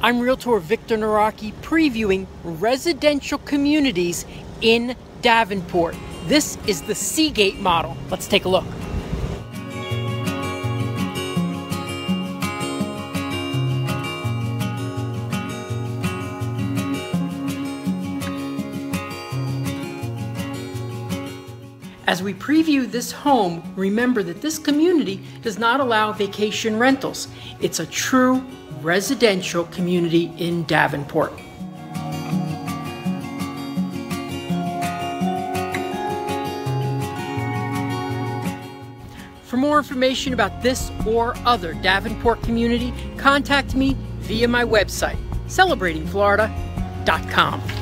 I'm Realtor Victor Nawrocki previewing residential communities in Davenport. This is the Seagate model. Let's take a look. As we preview this home, remember that this community does not allow vacation rentals. It's a true residential community in Davenport. For more information about this or other Davenport community, contact me via my website, celebratingflorida.com.